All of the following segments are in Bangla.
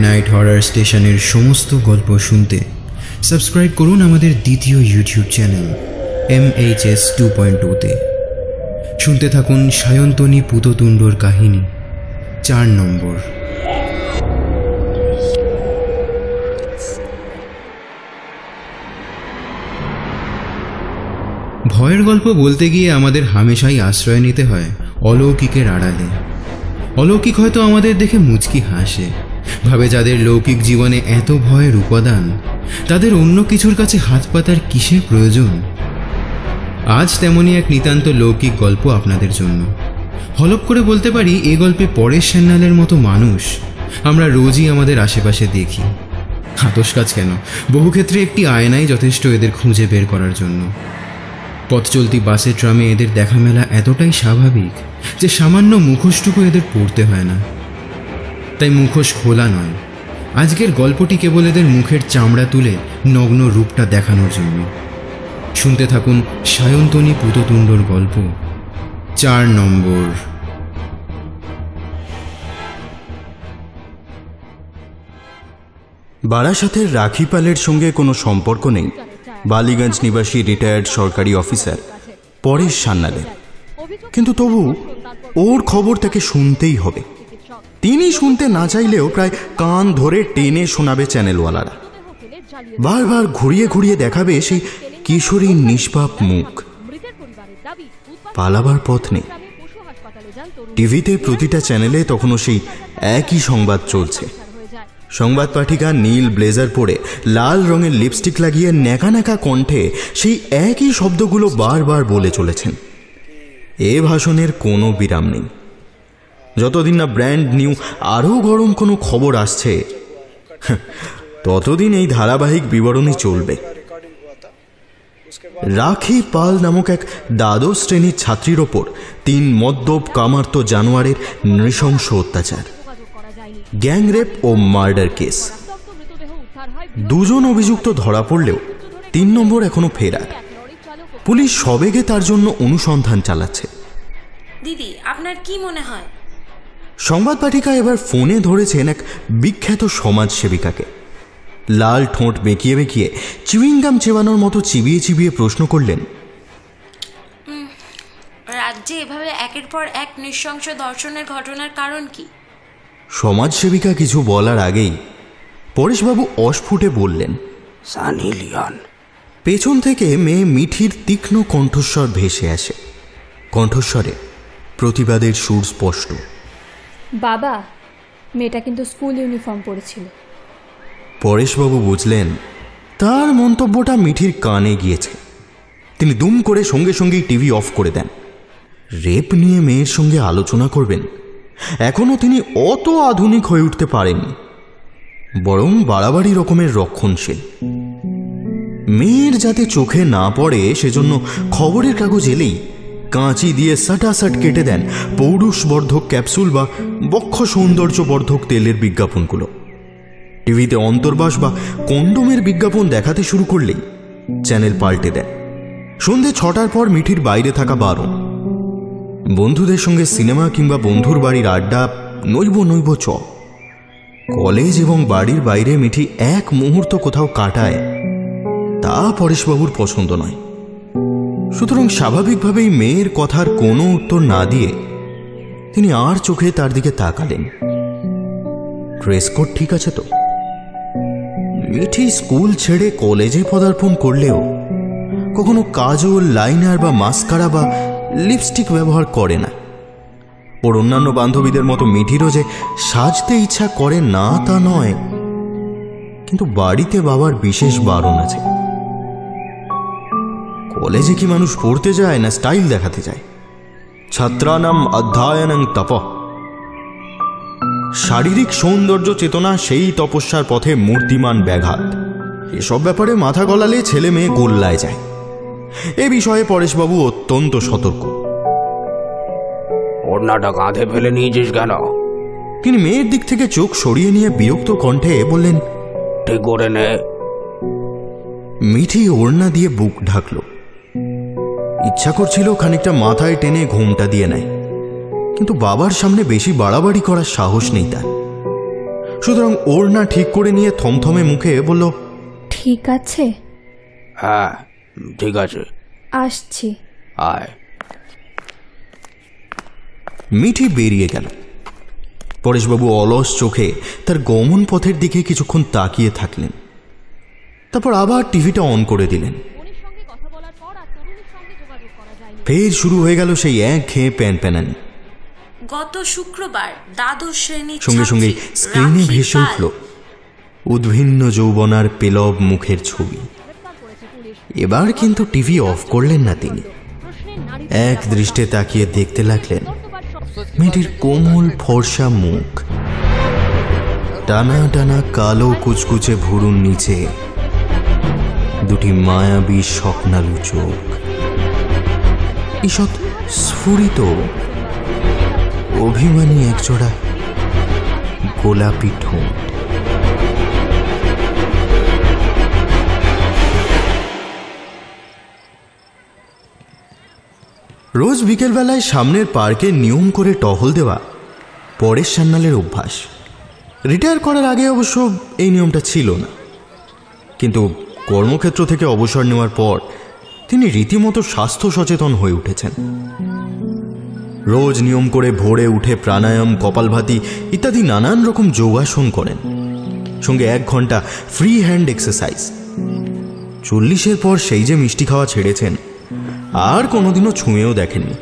মিডনাইট হরার স্টেশনের সমস্ত গল্প শুনতে। সাবস্ক্রাইব করুন আমাদের দ্বিতীয় YouTube channel M H S two point ওতে শুনতে থাকুন সায়ন্তনী পুততুণ্ডর কাহিনী, চার নম্বর। ভয়ের গল্প বলতে গিয়ে আমাদের হামেশাই আশ্রয় নিতে হয় অলৌকিকের আড়ালে। অলৌকিক হয়তো আমাদের দেখে মুচকি হাসে। ভাবে যাদের লৌকিক জীবনে এত ভয়ের উপাদান তাদের অন্য কিছুর কাছে হাত পাতার কিসের প্রয়োজন? আজ তেমনই এক নিতান্ত লৌকিক গল্প আপনাদের জন্য। হলপ করে বলতে পারি, এ গল্পে পরেশ সান্যালের মতো মানুষ আমরা রোজই আমাদের আশেপাশে দেখি। হাতস কাজ কেন? বহু ক্ষেত্রে একটি আয়নাই যথেষ্ট এদের খুঁজে বের করার জন্য। পথ চলতি বাসে, ট্রামে এদের দেখা মেলা এতটাই স্বাভাবিক যে সামান্য মুখোশটুকু এদের পড়তে হয় না। তাই মুখোশ খোলা নয়। আজকের গল্পটি কেবল এদের মুখের চামড়া তুলে নগ্ন রূপটা দেখানোর জন্য। শুনতে থাকুন সায়ন্তনী পুততুণ্ডর গল্প, চার নম্বর। বারাসাতের রাখি পালের সঙ্গে কোনো সম্পর্ক নেই। বালিগঞ্জ নিবাসী রিটায়ার্ড সরকারি অফিসার পরেশ সান্নালের কিন্তু তবু ওর খবর তাকে শুনতেই হবে। তিনি শুনতে না চাইলেও প্রায় কান ধরে টেনে শোনাবে চ্যানেলওয়ালারা। বারবার ঘুরিয়ে ঘুরিয়ে দেখাবে সেই কিশোরীর নিষ্পাপ মুখ। পালাবার পথ নেই। টিভিতে প্রতিটা চ্যানেলে তখনও সেই একই সংবাদ চলছে। সংবাদ পাঠিকা নীল ব্লেজার পরে লাল রঙের লিপস্টিক লাগিয়ে ন্যাকা কণ্ঠে সেই একই শব্দগুলো বারবার বলে চলেছেন। এ ভাষণের কোনো বিরাম নেই। যতদিন না ব্র্যান্ড নিউ আরও গরম কোনো খবর আসছে, ততদিন এই ধারাবাহিক বিবরণী চলবে। রাখি পাল নামক এক দ্বাদশ শ্রেণির ছাত্রীর ওপর তিন মদ্যপ কামার্ত জানোয়ারের নৃশংস অত্যাচার, গ্যাংরেপ ও মার্ডার কেস। দুজন অভিযুক্ত ধরা পড়লেও তিন নম্বর এখনও ফেরার। পুলিশ সবেগে তার জন্য অনুসন্ধান চালাচ্ছে। দিদি, আপনার কি মনে হয়? সংবাদ পাঠিকা এবার ফোনে ধরেছেন এক বিখ্যাত সমাজসেবিকাকে। লাল ঠোঁট বেঁকিয়ে বেঁকিয়ে চিউইংগাম চেবানোর মতো চিবিয়ে চিবিয়ে প্রশ্ন করলেন রাজ্যে এভাবে একের পর এক নৃশংস দর্শনের ঘটনার কারণ কি? সমাজসেবিকা কিছু বলার আগেই পরেশবাবু অস্ফুটে বললেন সানি লিওন পেছন থেকে মেয়ে মিঠির তীক্ষ্ণ কণ্ঠস্বর ভেসে আসে। কণ্ঠস্বরে প্রতিবাদের সুর স্পষ্ট। বাবা, মেয়েটা কিন্তু স্কুল ইউনিফর্ম পরেছিল। পরেশবাবু বুঝলেন, তার মন্তব্যটা মিঠির কানে গিয়েছে। তিনি দুম করে সঙ্গে সঙ্গেই টিভি অফ করে দেন। রেপ নিয়ে মেয়ের সঙ্গে আলোচনা করবেন এখনও তিনি অত আধুনিক হয়ে উঠতে পারেননি। বরং বাড়াবাড়ি রকমের রক্ষণশীল। মেয়ের যাতে চোখে না পড়ে, সেজন্য খবরের কাগজ এলেই কাঁচি দিয়ে সাটাসাট কেটে দেন পৌরুষবর্ধক ক্যাপসুল বা বক্ষ সৌন্দর্যবর্ধক তেলের বিজ্ঞাপনগুলো। টিভিতে অন্তর্বাস বা কন্ডোমের বিজ্ঞাপন দেখাতে শুরু করলেই চ্যানেল পাল্টে দেন। সন্ধে ছটার পর মিঠির বাইরে থাকা বারণ। বন্ধুদের সঙ্গে সিনেমা কিংবা বন্ধুর বাড়ির আড্ডা, নৈব নৈব চ। কলেজ এবং বাড়ির বাইরে মিঠি এক মুহূর্ত কোথাও কাটায়, তা পরেশবাবুর পছন্দ নয়। সুতরাং স্বাভাবিকভাবেই মেয়ের কথার কোনো উত্তর না দিয়ে তিনি আর চোখে তার দিকে তাকালেন। ড্রেস কোড ঠিক আছে তো? মিঠি স্কুল ছেড়ে কলেজে পদার্পণ করলেও কখনো কাজল, লাইনার বা মাস্কারা বা লিপস্টিক ব্যবহার করে না। ওর অন্যান্য বান্ধবীদের মতো মিঠিরও যে সাজতে ইচ্ছা করে না তা নয়, কিন্তু বাড়িতে বাবার বিশেষ বারণ আছে। কলেজে কি মানুষ পড়তে যায় না স্টাইল দেখাতে যায়? ছাত্রানাম অধ্যায়নং তপ। শারীরিক সৌন্দর্য চেতনা সেই তপস্যার পথে মূর্তিমান ব্যাঘাত। এসব ব্যাপারে মাথা গলালে ছেলে মেয়ে গোল্লায় যায়। এ বিষয়ে পরেশবাবু অত্যন্ত সতর্ক। ওড়নাটা কাঁধে ফেলে নিয়েছিস কেন? তিনি মেয়ের দিক থেকে চোখ সরিয়ে নিয়ে বিরক্ত কণ্ঠে বললেন ঠিক করে নে। মিঠি ওড়না দিয়ে বুক ঢাকল। ইচ্ছা করছিল খানিকটা মাথায় টেনে ঘুমটা দিয়ে নেয়। কিন্তু বাবার সামনে বেশি বাড়াবাড়ি করার সাহস নেই তার। সুতরাং ওর না ঠিক করে নিয়ে থমথমে মুখে বলল ঠিক আছে। হ্যাঁ ঠিক আছে। আসছি। আয়। মিঠি বেরিয়ে গেল। পরেশবাবু অলস চোখে তার গমন পথের দিকে কিছুক্ষণ তাকিয়ে থাকলেন। তারপর আবার টিভিটা অন করে দিলেন। ফের শুরু হয়ে গেল সেই এক খেয়ে প্যান প্যানানি। গত শুক্রবার দ্বাদশ শ্রেণির সঙ্গে সঙ্গে স্ক্রিনে ভেসে উঠল উদ্ভিন্ন যৌবনার পেলব মুখের ছবি। এবার কিন্তু টিভি অফ করলেন না তিনি। এক দৃষ্টে তাকিয়ে দেখতে লাগলেন মেয়েটির কোমল ফর্সা মুখ। টানা টানা কালো কুচকুচে ভুরুন নিচে দুটি মায়াবী স্বপ্নালু চোখ। ঈষৎ স্ফুরিত অভিমানী একজোড়া গোলাপি ঠোঁট। রোজ বিকেলবেলায় সামনের পার্কে নিয়ম করে টহল দেওয়া পরের সান্নালের অভ্যাস। রিটায়ার করার আগে অবশ্য এই নিয়মটা ছিল না। কিন্তু কর্মক্ষেত্র থেকে অবসর নেওয়ার পর তিনি রীতিমতো স্বাস্থ্য সচেতন হয়ে উঠেছেন। রোজ নিয়ম করে ভোরে উঠে প্রাণায়াম, কপালভাতি ইত্যাদি নানান রকম যোগাসন করেন। সঙ্গে এক ঘণ্টা ফ্রি হ্যান্ড এক্সারসাইজ। চল্লিশের পর সেই যে মিষ্টি খাওয়া ছেড়েছেন, আর কোনোদিনও ছুঁয়েও দেখেননি।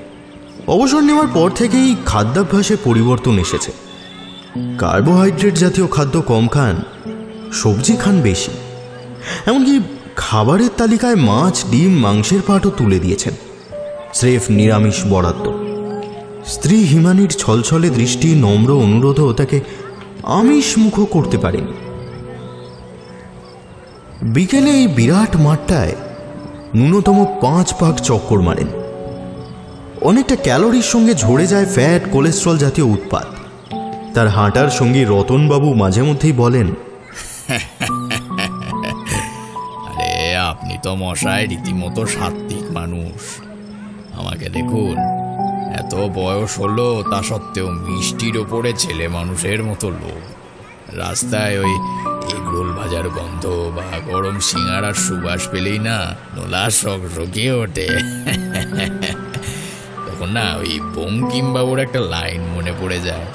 অবসর নেওয়ার পর থেকেই খাদ্যাভ্যাসে পরিবর্তন এসেছে। কার্বোহাইড্রেট জাতীয় খাদ্য কম খান, সবজি খান বেশি। এমনকি খাবারের তালিকায় মাছ, ডিম, মাংসের পাটও তুলে দিয়েছেন। স্রেফ নিরামিষ বরাদ্দ। স্ত্রী হিমানির ছলছলে দৃষ্টি, নম্র অনুরোধও তাকে আমিষ মুখ করতে পারেনি। বিকেলে এই বিরাট মাঠটায় ন্যূনতম পাঁচ পাক চক্কর মারেন। অনেকটা ক্যালোরির সঙ্গে ঝরে যায় ফ্যাট, কোলেস্ট্রল জাতীয় উৎপাদ তার হাঁটার সঙ্গী রতনবাবু মাঝে মধ্যেই বলেন আপনি মশাই, রীতিমতো সাত্বিক মানুষ। আমাকে দেখুন, এত বয়স হলো, তা সত্ত্বেও মিষ্টির ওপরে ছেলে মানুষের মতো লোক। রাস্তায় ওই এগরোল ভাজার গন্ধ বা গরম সিঙাড়ার সুবাস পেলেই না নোলা শখ রকিয়ে ওঠে। তখন না ওই বঙ্কিমবাবুর একটা লাইন মনে পড়ে যায়।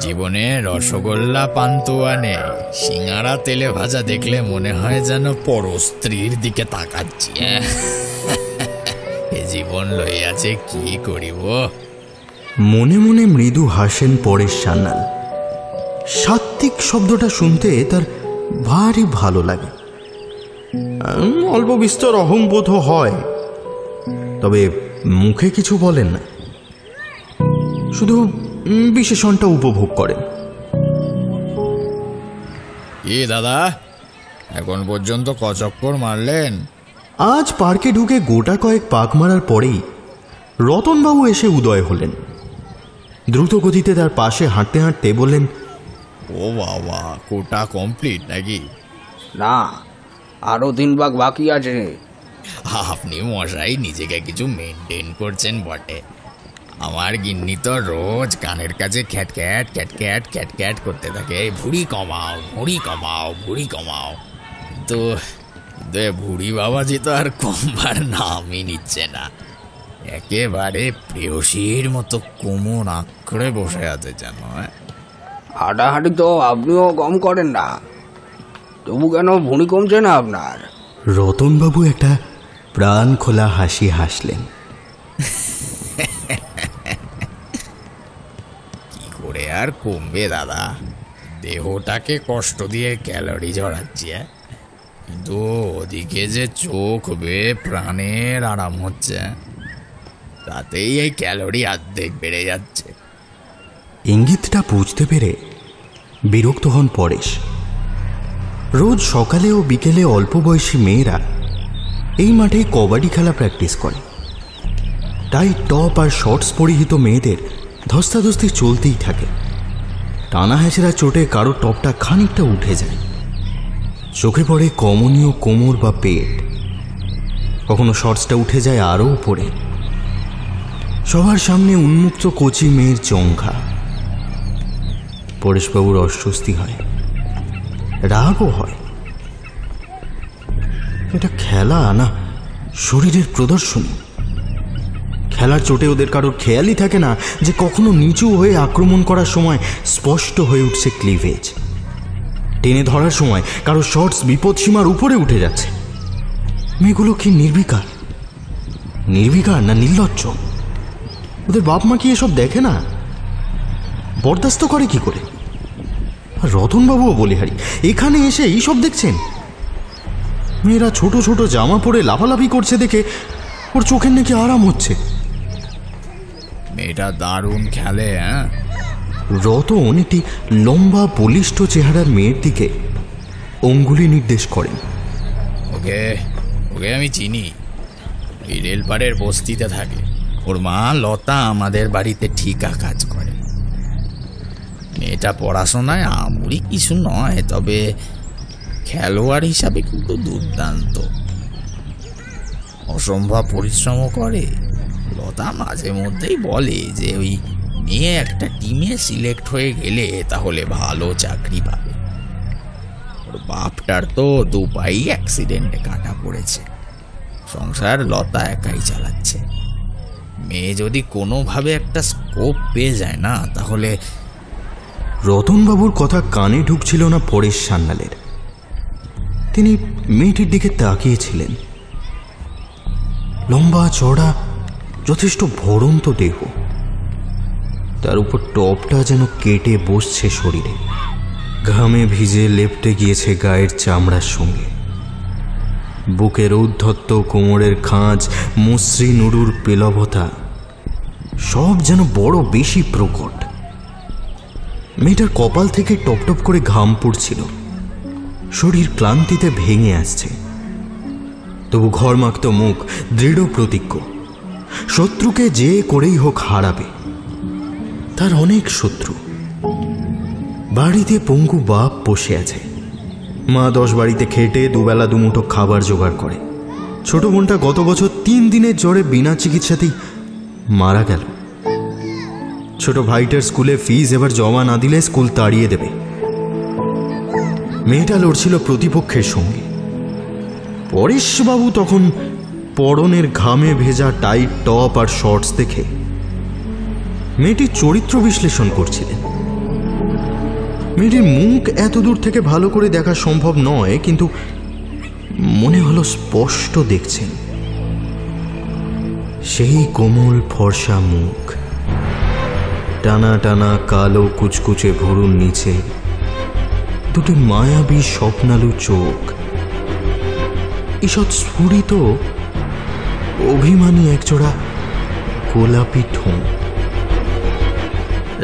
জীবনে রসগোল্লা পান্তুয়া নেই। সিঙাড়া তেলে ভাজা দেখলে মনে হয় যেন পর স্ত্রীর দিকে তাকাচ্ছি। এ জীবন লইয়াছে কি করিব? মনে মনে মৃদু হাসেন পরেশ সান্যাল। সাত্ত্বিক শব্দটা শুনতে তার ভারী ভালো লাগে। অল্প বিস্তর অহংবোধ হয়। তবে মুখে কিছু বলেন না। শুধু বিশেষণটা উপভোগ করেন। এ দাদা এখন পর্যন্ত কচক্কর মারলেন। আজ পার্কে ঢুকে গোটা কয়েক পাক মারার পরেই রতনবাবু এসে উদয় হলেন। দ্রুত গতিতে তার পাশে হাঁটতে হাঁটতে বললেন ও বাবা কোটা কমপ্লিট নাকি? না আরও তিন ভাগ বাকি আছে। আপনি মশাই নিজেকে কিছু মেনটেন করছেন বটে। আমার গিন্নি তো রোজ কানের কাছে খ্যাট খ্যাট খ্যাট খ্যাট খ্যাট খ্যাট করতে থাকে। ভুড়ি কমাও ভুড়ি কমাও ভুড়ি কমাও। তো এ ভুড়ি বাবাজি তো আর কমবার নামই নিচ্ছে না। একেবারে প্রেয়সীর মতো কোমর আঁকড়ে বসে আছে যেন হ্যাঁ? হাঁটাহাঁটি তো আপনিও কম করেন না। তবু কেন ভুঁড়ি কমছে না আপনার? রতনবাবু একটা প্রাণ খোলা হাসি হাসলেন কি করে আর কমবে, দাদা। দেহটাকে কষ্ট দিয়ে ক্যালোরি ঝরাচ্ছি? কিন্তু ওদিকে যে চোখ বেয়ে প্রাণের আরাম হচ্ছে তাতেই এই ক্যালোরি অর্ধেক বেড়ে যাচ্ছে। ইঙ্গিতটা বুঝতে পেরে বিরক্ত হন পরেশ। রোজ সকালে ও বিকেলে অল্প বয়সী মেয়েরা এই মাঠে কবাডি খেলা প্র্যাকটিস করে। তাই টপ আর শর্টস পরিহিত মেয়েদের ধস্তাধস্তি চলতেই থাকে। টানা হেঁচড়া চোটে কারও টপটা খানিকটা উঠে যায়। চোখে পড়ে কমনীয় কোমর বা পেট। কখনো শর্টসটা উঠে যায় আরও উপরে। সবার সামনে উন্মুক্ত কচি মেয়ের চংঘা পরেশবাবুর অস্বস্তি হয়। রাগও হয়। এটা খেলা না, শরীরের প্রদর্শনী। খেলার চোটে ওদের কারোর খেয়ালই থাকে না যে কখনো নিচু হয়ে আক্রমণ করার সময় স্পষ্ট হয়ে উঠছে ক্লিভেজ টেনে ধরার সময় কারও শর্টস বিপদসীমার উপরে উঠে যাচ্ছে। মেয়েগুলো কি নির্বিকার? নির্বিকার না নির্লজ্জ? ওদের বাপ মা কি এসব দেখে না? বরদাস্ত করে কি করে? রতনবাবুও বলিহারি এখানে এসে এইসব দেখছেন? মেয়েরা ছোট ছোট জামা পরে লাফালাফি করছে দেখে ওর চোখের নাকি আরাম হচ্ছে। মেয়েটা দারুণ খেলে হ্যাঁ? রতন একটি লম্বা বলিষ্ঠ চেহারার মেয়ের দিকে অঙ্গুলি নির্দেশ করেন। ওকে ওকে আমি চিনি। এই রেলপাড়ের বস্তিতে থাকে। ওর মা লতা আমাদের বাড়িতে ঠিকা কাজ করে। মেয়েটা পড়াশোনায় আমুরি কিছু নয় তবে খেলোয়াড় হিসাবে কিন্তু দুর্দান্ত। অসম্ভব পরিশ্রমও করে। লতা মাঝে মধ্যেই বলে যে ওই মেয়ে একটা টিমে সিলেক্ট হয়ে গেলে তাহলে ভালো চাকরি পাবে। ওর বাপটার তো দু পাই অ্যাক্সিডেন্টে কাটা পড়েছে। সংসার লতা একাই চালাচ্ছে। মেয়ে যদি কোনোভাবে একটা স্কোপ পেয়ে যায় না, তাহলে রতনবাবুর কথা কানে ঢুকছিল না পরেশ সান্যালের। তিনি মেয়েটির দিকে তাকিয়েছিলেন লম্বা চড়া যথেষ্ট ভরন্ত দেহ। তার উপর টপটা যেন কেটে বসছে শরীরে। ঘামে ভিজে লেপটে গিয়েছে গায়ের চামড়ার সঙ্গে। বুকের উদ্ধত্ত কোমরের খাঁজ, মসৃণ নুরুর পেলবতা, সব যেন বড় বেশি প্রকট। মেয়েটার কপাল থেকে টপটপ করে ঘাম পড়ছিল। শরীর ক্লান্তিতে ভেঙে আসছে। তবু ঘরমাক্ত মুখ দৃঢ় প্রতিজ্ঞ শত্রুকে যে করেই হোক হারাবে, তার অনেক শত্রু। বাড়িতে পঙ্গু বাপ বসে আছে। মা দশ বাড়িতে খেটে দুবেলা দুমুঠো খাবার জোগাড় করে। ছোট বোনটা গত বছর তিন দিনের জ্বরে বিনা চিকিৎসাতেই মারা গেল। ছোট ভাইটার স্কুলে ফিজ এবার জমা না দিলে স্কুল তাড়িয়ে দেবে। মেয়েটা লড়ছিল প্রতিপক্ষের সঙ্গে। পরেশবাবু তখন পরনের ঘামে ভেজা টাইট টপ আর শর্টস দেখে মেয়েটির চরিত্র বিশ্লেষণ করছিলেন। মেয়েটির মুখ এত দূর থেকে ভালো করে দেখা সম্ভব নয়, কিন্তু মনে হলো স্পষ্ট দেখছেন। সেই কোমল ফর্সা মুখ, টানা টানা কালো কুচকুচে ভরুর নিচে, দুটি মায়াবী স্বপ্নালু চোখ ঈষৎ স্ফুরিত অভিমানী একজোড়া গোলাপি ঠোঁট।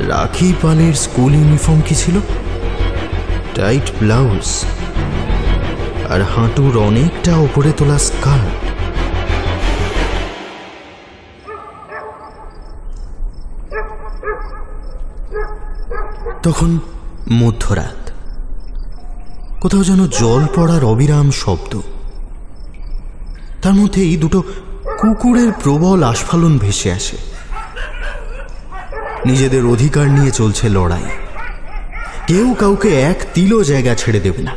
রাখি পালের স্কুল ইউনিফর্ম কি ছিল? টাইট ব্লাউজ আর হাঁটুর অনেকটা ওপরে তোলা স্কার্ট। তখন মধ্যরাত। কোথাও যেন জল পড়ার অবিরাম শব্দ। তার মধ্যেই দুটো কুকুরের প্রবল আস্ফালন ভেসে আসে। নিজেদের অধিকার নিয়ে চলছে লড়াই। কেউ কাউকে এক তিলও জায়গা ছেড়ে দেবে না।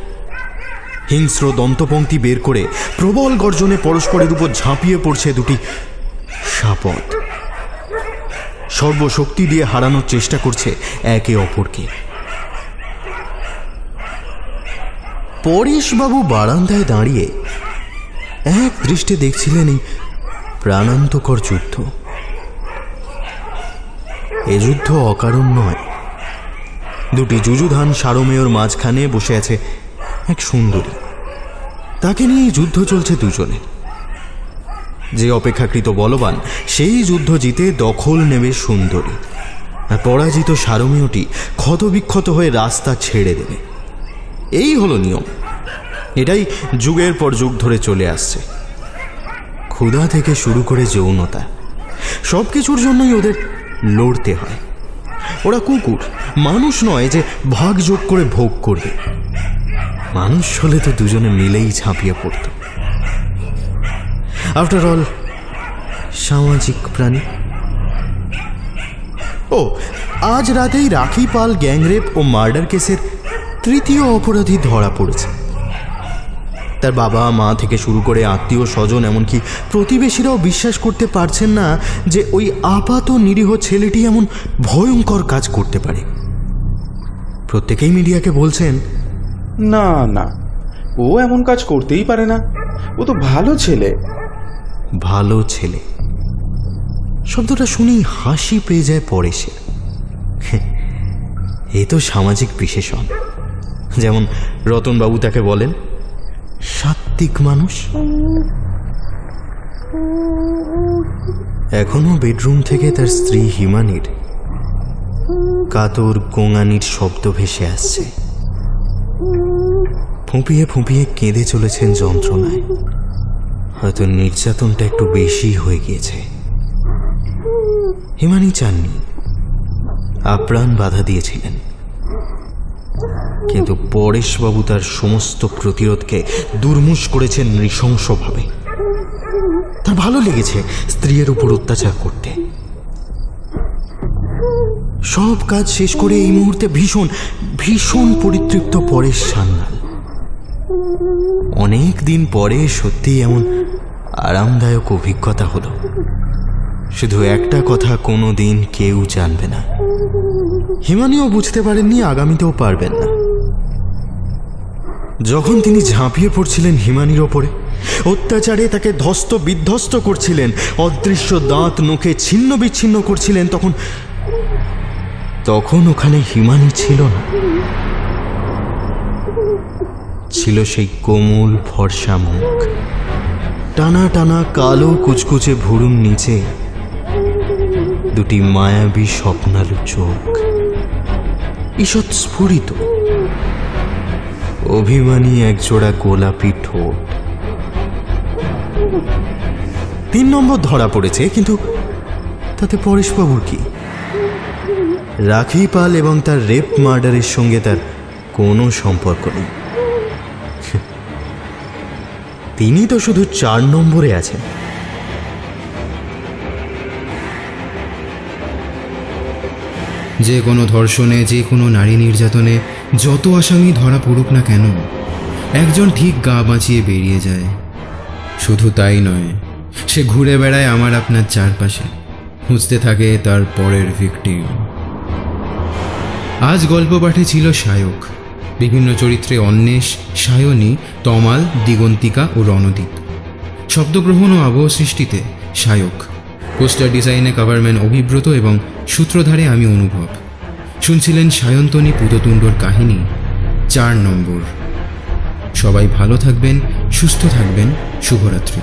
হিংস্র দন্তপংক্তি বের করে প্রবল গর্জনে পরস্পরের উপর ঝাঁপিয়ে পড়ছে দুটি সাপদ। সর্বশক্তি দিয়ে হারানোর চেষ্টা করছে একে অপরকে। পরেশবাবু বারান্দায় দাঁড়িয়ে এক দৃষ্টে দেখছিলেন এই প্রাণান্তকর যুদ্ধ। এ যুদ্ধ অকারণ নয়। দুটি যুযুধান সারমেয়র মাঝখানে বসে আছে এক সুন্দরী। তাকে নিয়ে যুদ্ধ চলছে দুজনে। যে অপেক্ষাকৃত বলবান, সেই যুদ্ধ জিতে দখল নেবে সুন্দরী। আর পরাজিত সারমেয়টি ক্ষতবিক্ষত হয়ে রাস্তা ছেড়ে দেবে। এই হলো নিয়ম। এটাই যুগের পর যুগ ধরে চলে আসছে। ক্ষুধা থেকে শুরু করে যৌনতা সব কিছুর জন্যই ওদের লড়তে হয়। ওরা কুকুর, মানুষ নয় যে ভাগ যোগ করে ভোগ করবে। মানুষ হলে তো দুজনে মিলেই ঝাঁপিয়ে পড়ত। আফটার অল সামাজিক প্রাণী। ও, আজ রাতেই রাখি পাল গ্যাংরেপ ও মার্ডার কেসের তৃতীয় অপরাধী ধরা পড়েছে। তার বাবা মা থেকে শুরু করে আত্মীয় স্বজন এমনকি প্রতিবেশীরাও বিশ্বাস করতে পারছেন না যে ওই আপাত নিরীহ ছেলেটি এমন ভয়ঙ্কর কাজ করতে পারে। প্রত্যেকেই মিডিয়াকে বলছেন না না ও এমন কাজ করতেই পারে না। ও তো ভালো ছেলে। ভালো ছেলে। শব্দটা শুনেই হাসি পেয়ে যায় পরেশে এ তো সামাজিক বিশেষণ। যেমন রতনবাবু তাকে বলেন সাত্বিক মানুষ? এখনও বেডরুম থেকে তার স্ত্রী হিমানির কাতর গোঙানির শব্দ ভেসে আসছে। ফুঁপিয়ে ফুঁপিয়ে কেঁদে চলেছেন যন্ত্রণায়। হয়তো নির্যাতনটা একটু বেশি হয়ে গিয়েছে। হিমানি চাননি। আপ্রাণ বাধা দিয়েছিলেন। কিন্তু পরেশবাবু তার সমস্ত প্রতিরোধকে দুর্মুষ করেছেন নৃশংসভাবে। তার ভালো লেগেছে স্ত্রীর উপর অত্যাচার করতে। সব কাজ শেষ করে এই মুহূর্তে ভীষণ ভীষণ পরিতৃপ্ত পরেশ সান্যাল। অনেক দিন পরে সত্যি এমন আরামদায়ক অভিজ্ঞতা হলো। শুধু একটা কথা কোনো দিন কেউ জানবে না। হিমানিও বুঝতে পারেননি, আগামীতেও পারবেন না। যখন তিনি ঝাঁপিয়ে পড়ছিলেন হিমানির ওপরে, অত্যাচারে তাকে ধস্ত বিধ্বস্ত করছিলেন, অদৃশ্য দাঁত নোখে ছিন্ন বিচ্ছিন্ন করছিলেন, তখন তখন ওখানে হিমানি ছিল না। ছিল সেই কোমল ফর্সা মুখ। টানা টানা কালো কুচকুচে ভুরুম নিচে দুটি মায়াবী স্বপ্নালু চোখ। ঈষৎ স্ফুরিত অভিমানী একজোড়া গোলাপি ঠোঁট। তিন নম্বর ধরা পড়েছে, কিন্তু তাতে পরেশবাবুর কি? রাখি পাল এবং তার রেপ মার্ডারের সঙ্গে তার কোনো সম্পর্ক নেই। তিনি তো শুধু চার নম্বরে আছেন। যে কোনো ধর্ষণে, যে কোনো নারী নির্যাতনে, যত আসামি ধরা পড়ুক না কেন, একজন ঠিক গা বাঁচিয়ে বেরিয়ে যায়। শুধু তাই নয়, সে ঘুরে বেড়ায় আমার আপনার চারপাশে, খুঁজতে থাকে তার পরের ভিকটিম আজ গল্প পাঠে ছিল সায়ক। বিভিন্ন চরিত্রে অন্বেষ, সায়নী, তমাল, দিগন্তিকা ও রণদীপ। শব্দগ্রহণ ও আবহ সৃষ্টিতে সায়ক। পোস্টার ডিজাইনে কভারম্যান অভিব্রত এবং সূত্রধারে আমি অনুভব। শুনছিলেন সায়ন্তনী পুততুণ্ডর কাহিনী, চার নম্বর। সবাই ভালো থাকবেন, সুস্থ থাকবেন, শুভরাত্রি।